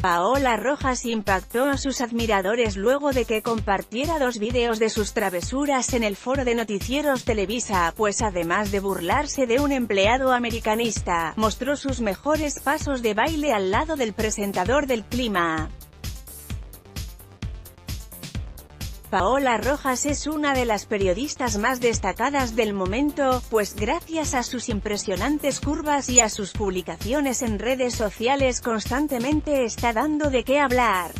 Paola Rojas impactó a sus admiradores luego de que compartiera dos vídeos de sus travesuras en el foro de noticieros Televisa, pues además de burlarse de un empleado americanista, mostró sus mejores pasos de baile al lado del presentador del clima. Paola Rojas es una de las periodistas más destacadas del momento, pues gracias a sus impresionantes curvas y a sus publicaciones en redes sociales constantemente está dando de qué hablar.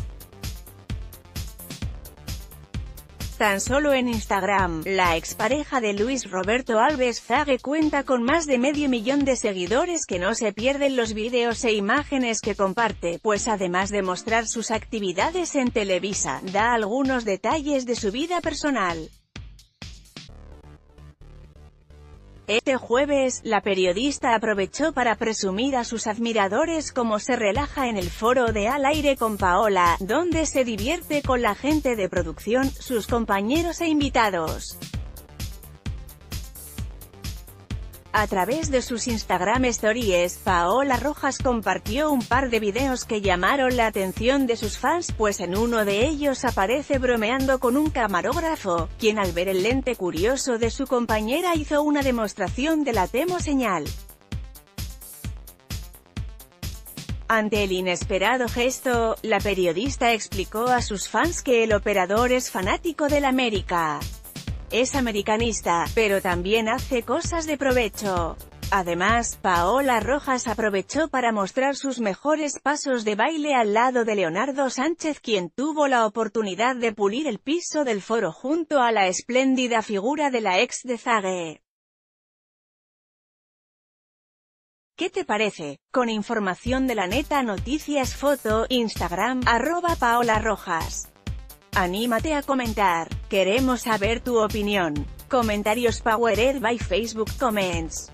Tan solo en Instagram, la expareja de Luis Roberto Alves Zague cuenta con más de medio millón de seguidores que no se pierden los vídeos e imágenes que comparte, pues además de mostrar sus actividades en Televisa, da algunos detalles de su vida personal. Este jueves, la periodista aprovechó para presumir a sus admiradores cómo se relaja en el foro de Al Aire con Paola, donde se divierte con la gente de producción, sus compañeros e invitados. A través de sus Instagram Stories, Paola Rojas compartió un par de videos que llamaron la atención de sus fans, pues en uno de ellos aparece bromeando con un camarógrafo, quien al ver el lente curioso de su compañera hizo una demostración de la temo señal. Ante el inesperado gesto, la periodista explicó a sus fans que el operador es fanático del América. Es americanista, pero también hace cosas de provecho. Además, Paola Rojas aprovechó para mostrar sus mejores pasos de baile al lado de Leonardo Sánchez quien tuvo la oportunidad de pulir el piso del foro junto a la espléndida figura de la ex de Zague. ¿Qué te parece? Con información de la neta noticias foto, Instagram, arroba Paola Rojas. Anímate a comentar. Queremos saber tu opinión. Comentarios Powered by Facebook Comments.